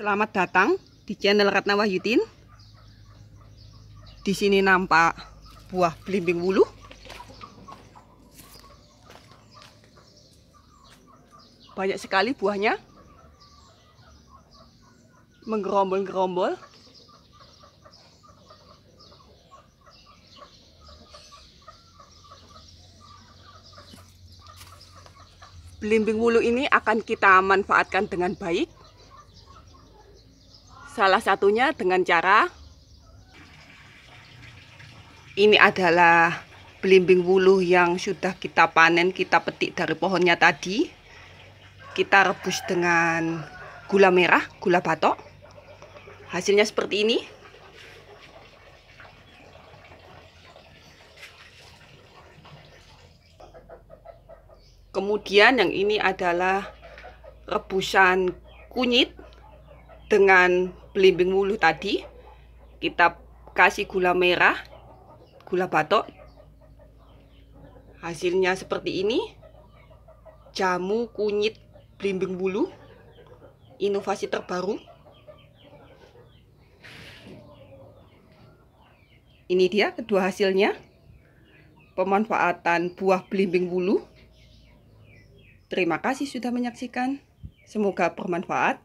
Selamat datang di channel Ratna Wahyudin. Di sini nampak buah belimbing wulu. Banyak sekali buahnya. Menggerombol-gerombol. Belimbing wulu ini akan kita manfaatkan dengan baik Salah satunya dengan cara ini adalah belimbing wuluh yang sudah kita panen, kita petik dari pohonnya tadi. Kita rebus dengan gula merah, gula batok. Hasilnya seperti ini. Kemudian yang ini adalah rebusan kunyit dengan belimbing wulu tadi. Kita kasih gula merah gula batok. Hasilnya seperti ini. Jamu kunyit belimbing bulu inovasi terbaru. Ini dia kedua hasilnya. Pemanfaatan buah belimbing bulu terima kasih sudah menyaksikan. Semoga bermanfaat